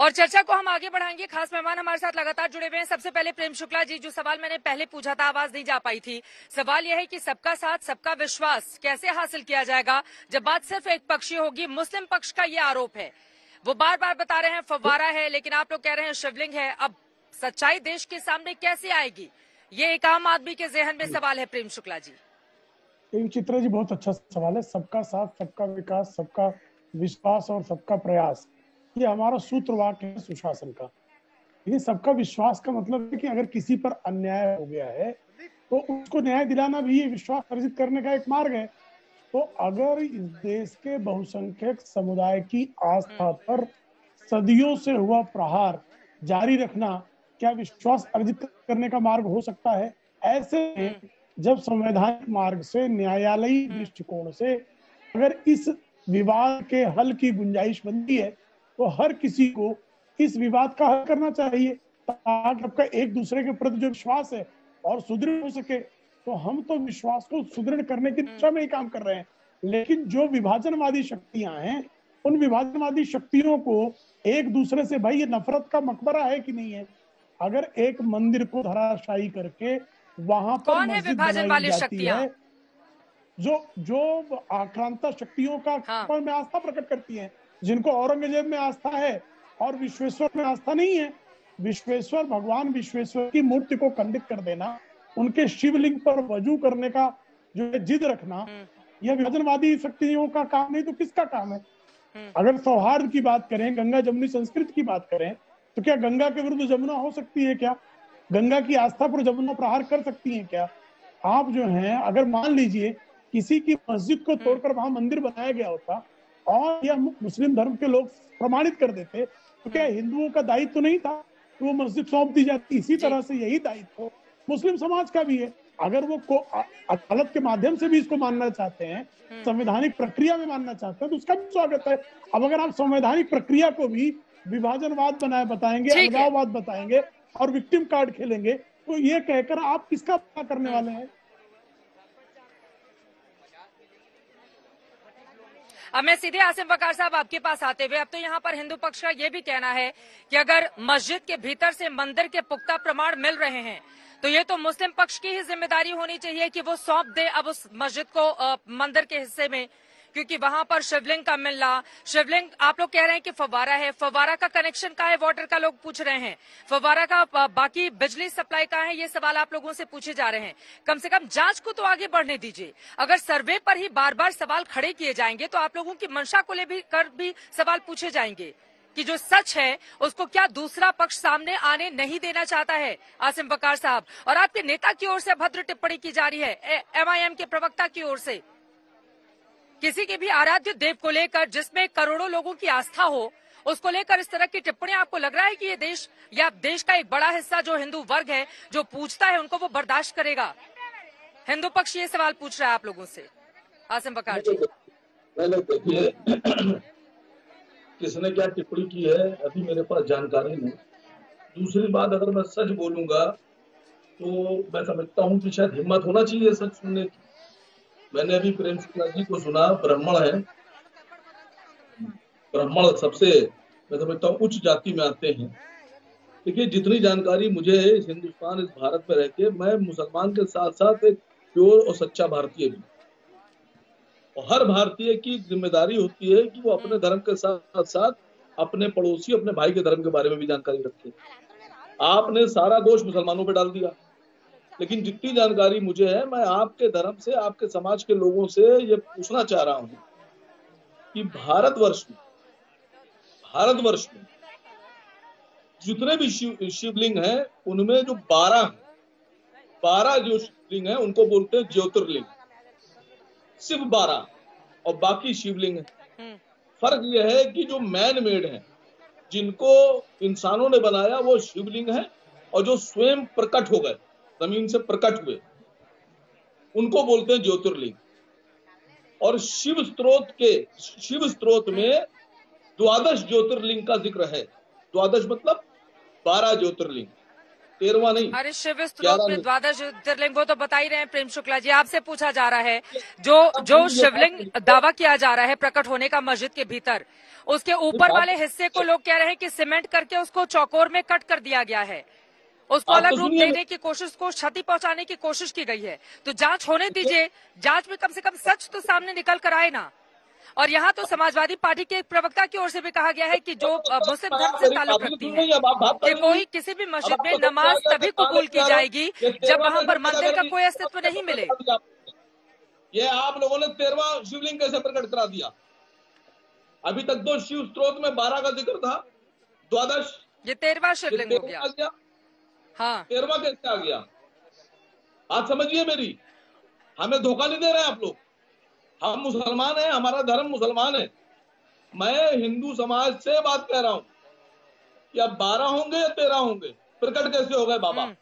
और चर्चा को हम आगे बढ़ाएँगे। खास मेहमान हमारे साथ लगातार जुड़े हुए हैं। सबसे पहले प्रेम शुक्ला जी, जो सवाल मैंने पहले पूछा था, आवाज़ नहीं जा पाई थी। सवाल यह है कि सबका साथ, सबका विश्वास कैसे हासिल किया जाएगा? जब बात सिर्फ़ एक पक्षीय होगी, मुस्लिम पक्ष का ये आरोप है। वो बार बार बता रहे हैं फवारा है, लेकिन आप लोग कह रहे हैं शिवलिंग है। अब सच्चाई देश के सामने कैसे आएगी? ये एक आम आदमी के जहन में सवाल है, प्रेम शुक्ला जी। चित्रा जी, बहुत अच्छा सवाल है। सबका साथ, सबका विकास, सबका विश्वास और सबका प्रयास। ये हमारा सूत्र वाक्य है सुशासन का। लेकिन सबका विश्वास का मतलब है कि अगर किसी पर अन्याय हो गया है तो उसको न्याय दिलाना भी विश्वास अर्जित करने का एक मार्ग है। तो अगर इस देश के बहुसंख्यक समुदाय की आस्था पर सदियों से हुआ प्रहार जारी रखना क्या विश्वास अर्जित करने का मार्ग हो सकता है? ऐसे में जब संवैधानिक मार्ग से न्यायालयी दृष्टिकोण से अगर इस विवाद के हल की गुंजाइश बनती है तो हर किसी को इस विवाद का हल करना चाहिए ताकि आपका एक दूसरे के प्रति जो विश्वास है और सुदृढ़ हो सके। तो हम तो विश्वास को सुदृढ़ करने की दिशा में ही काम कर रहे हैं। लेकिन जो विभाजनवादी शक्तियाँ हैं उन विभाजनवादी शक्तियों को एक दूसरे से भाई ये नफरत का मकबरा है कि नहीं है? अगर एक मंदिर को धराशायी करके वहाँ पर कौन है विभाजन वाली शक्तियाँ? जो जो आक्रांता शक्तियों का हाँ। में आस्था प्रकट करती हैं जिनको औरंगज़ेब में आस्था है और विश्वेश्वर में आस्था नहीं है विश्वेश्वर भगवान विश्वेश्वर की मूर्ति को खंडित कर देना उनके शिवलिंग पर वज़ू करने का जो है जिद रखना हम्म। यह विभाजनवादी शक्तियों का काम नहीं तो किसका काम है हम्म। अगर सौहार्द की बात करें गंगा जमुनी संस्कृत की बात करें तो क्या गंगा के विरुद्ध जमुना हो सकती है क्या गंगा की आस्था पर जमुना प्रहार कर सकती है क्या आप जो हैं अगर मान लीजिए किसी की मस्जिद को हम्म। तोड़कर वहाँ मंदिर बनाया गया होता और यह मुस्लिम धर्म के लोग प्रमाणित कर देते तो क्या हिंदुओं का दायित्व तो नहीं था कि वो मस्जिद सौंप दी जाती? इसी तरह से यही दायित्व तो मुस्लिम समाज का भी है। अगर वो को अदालत के माध्यम से भी इसको मानना चाहते हैं हम्म। संवैधानिक प्रक्रिया में मानना चाहते हैं तो उसका भी स्वागत है। अब अगर आप संवैधानिक प्रक्रिया को भी विभाजनवाद बनाए बताएँगे अलगाववाद बताएँगे और विक्टिम कार्ड खेलेंगे तो ये कहकर आप किसका करने वाले हैं? अब मैं सीधे आसिम वकार साहब आपके पास आते हुए, अब तो यहाँ पर हिंदू पक्ष का ये भी कहना है कि अगर मस्जिद के भीतर से मंदिर के पुख्ता प्रमाण मिल रहे हैं तो ये तो मुस्लिम पक्ष की ही ज़िम्मेदारी होनी चाहिए कि वो सौंप दे अब उस मस्जिद को मंदिर के हिस्से में। क्योंकि वहाँ पर शिवलिंग का मिलना, शिवलिंग, आप लोग कह रहे हैं कि फवारा है। फवारा का कनेक्शन का है? वाटर का लोग पूछ रहे हैं। फवारा का बाकी बिजली सप्लाई का है? ये सवाल आप लोगों से पूछे जा रहे हैं। कम से कम जाँच को तो आगे बढ़ने दीजिए। अगर सर्वे पर ही बार बार सवाल खड़े किए जाएँगे तो आप लोगों की मंशा को ले भी, कर भी सवाल पूछे जाएँगे कि जो सच है, उसको क्या दूसरा पक्ष सामने आने नहीं देना चाहता है, आसिम बकार साहब? और आपके नेता की ओर से भद्र टिप्पणी की जा रही है एमआईएम के प्रवक्ता की ओर से। किसी के भी आराध्य देव को लेकर जिसमें करोड़ों लोगों की आस्था हो, उसको लेकर इस तरह की टिप्पणी आपको लग रहा है कि ये देश या देश का एक बड़ा हिस्सा जो हिंदू वर्ग है, जो पूछता है उनको वो बर्दाश्त करेगा? हिंदू पक्ष ये सवाल पूछ रहा है आप लोगों से। आसिम बकार जी। पहले देखिए, किसने क्या टिप्पणी की है, अभी मेरे पास जानकारी नहीं। दूसरी बात अगर मैं सच बोलूँगा तो मैं समझता हूँ कि शायद हिम्मत होना चाहिए सच सुनने की। मैंने अभी प्रेम शुक्ला जी को सुना, ब्राह्मण है। ब्राह्मण सबसे, मैं समझता हूँ, उच्च जाति में आते हैं। देखिए, जितनी जानकारी मुझे इस हिंदुस्तान, इस भारत में रह मैं मुसलमान के साथ साथ एक प्योर और सच्चा भारतीय भी और हर भारतीय की ज़िम्मेदारी होती है कि वो अपने धर्म के साथ साथ अपने पड़ोसी, अपने भाई के धर्म के बारे में भी जानकारी रखे। आपने सारा दोष मुसलमानों पर डाल दिया। लेकिन जितनी जानकारी मुझे है मैं आपके धर्म से आपके समाज के लोगों से ये पूछना चाह रहा हूँ कि भारतवर्ष में भारतवर्ष में जितने भी शिव शिवलिंग हैं उनमें जो बारह बारह जो शिवलिंग हैं उनको बोलते हैं ज्योतिर्लिंग। सिर्फ़ बारह और बाकी शिवलिंग है। हम्म। फ़र्क यह है कि जो मैन मेड है जिनको इंसानों ने बनाया वो शिवलिंग है और जो स्वयं प्रकट हो गए। ज़मीन से प्रकट हुए। उनको बोलते हैं ज्योतिर्लिंग। और शिव स्त्रोत के शिव स्त्रोत में द्वादश ज्योतिर्लिंग का ज़िक्र है। द्वादश मतलब बारह ज्योतिर्लिंग। तेरवा नहीं अरे शिव स्त्रोत में द्वादश ज्योतिर्लिंग वो तो बता ही रहे हैं प्रेम शुक्ला जी आपसे पूछा जा रहा है। जो जो शिवलिंग दावा किया जा रहा है प्रकट होने का मस्जिद के भीतर उसके ऊपर वाले हिस्से को लोग कह रहे हैं कि सीमेंट करके उसको चौकोर में कट कर दिया गया है। उसको अलग तो रूप देने की कोशिश को क्षति पहुँचाने की कोशिश की गई है। तो जाँच होने दीजिए। जाँच में कम से कम सच तो सामने निकल कर आए ना। और यहाँ तो समाजवादी पार्टी के एक प्रवक्ता की ओर से भी कहा गया है कि जो मुस्लिम धर्म से ताल्लुक रखती है कि कोई किसी भी मस्जिद में नमाज़ तभी कबूल की जाएगी जब वहाँ पर मंदिर का कोई अस्तित्व नहीं मिले। ये आप लोगों ने तेरवा शिवलिंग कैसे प्रकट करा दिया। अभी तक तो शिव स्त्रोत में बारह का ज़िक्र था द्वादश ये तेरवा शिवलिंग हो गया। हाँ। तेरवा कैसे आ गया? बात समझिए मेरी। हमें धोखा नहीं दे रहे आप लोग। हम मुसलमान हैं हमारा धर्म मुसलमान है। मैं हिंदू समाज से बात कह रहा हूँ। कि अब बारह होंगे या तेरह होंगे। प्रकट कैसे हो गए बाबा? हम्म।